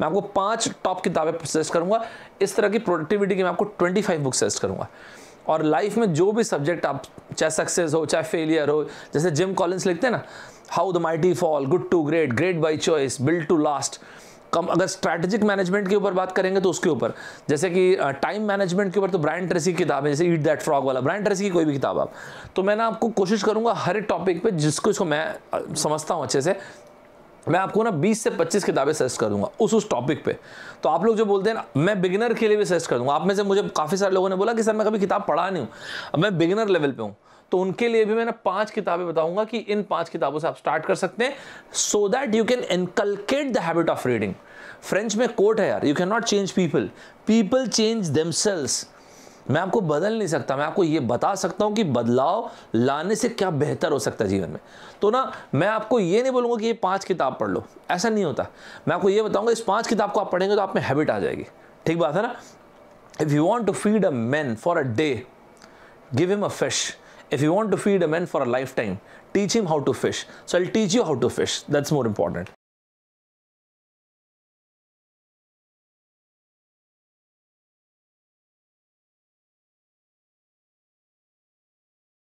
मैं आपको पाँच टॉप किताबें सजेस्ट करूँगा। इस तरह की प्रोडक्टिविटी की मैं आपको ट्वेंटी फाइव बुक सजेस्ट करूँगा। और लाइफ में जो भी सब्जेक्ट आप, चाहे सक्सेस हो, चाहे फेलियर हो, जैसे जिम कॉलेंस लिखते हैं ना how the mighty fall good to great great by choice built to last कम, अगर स्ट्रैटेजिक मैनेजमेंट के ऊपर बात करेंगे तो उसके ऊपर। जैसे कि टाइम मैनेजमेंट के ऊपर तो ब्रांड ट्रेसी की किताब है, जैसे ईट दैट फ्रॉग वाला। ब्रांड ट्रेसी की कोई भी किताब आप। तो मैं ना आपको कोशिश करूँगा हर एक टॉपिक पे जिसको इसको मैं समझता हूँ अच्छे से मैं आपको ना 20 से 25 किताबें सजेस्ट कर दूँगा उस उस टॉपिक पे। तो आप लोग जो बोलते हैं ना, मैं बिगिनर के लिए भी सजेस्ट कर दूँगा आप में से मुझे काफ़ी सारे लोगों ने बोला कि, सर, मैं कभी किताब पढ़ा नहीं हूँ। मैं बिगिनर लेवल पे हूँ। तो उनके लिए भी मैंने पाँच किताबें बताऊँगा कि इन पाँच किताबों से आप स्टार्ट कर सकते हैं so that you can inculcate the habit of reading French में कोट है यार you can not change people people change themselves मैं आपको बदल नहीं सकता, मैं आपको ये बता सकता हूँ कि बदलाव लाने से क्या बेहतर हो सकता है जीवन में। तो ना, मैं आपको ये नहीं बोलूँगा कि ये पाँच किताब पढ़ लो, ऐसा नहीं होता। मैं आपको ये बताऊँगा, इस पाँच किताब को आप पढ़ेंगे तो आप में हैबिट आ जाएगी। ठीक बात है ना? If you want to feed a man for a day give him a fish if you want to feed a man for a lifetime, teach him how to fish. So i'll teach you how to fish. That's more important.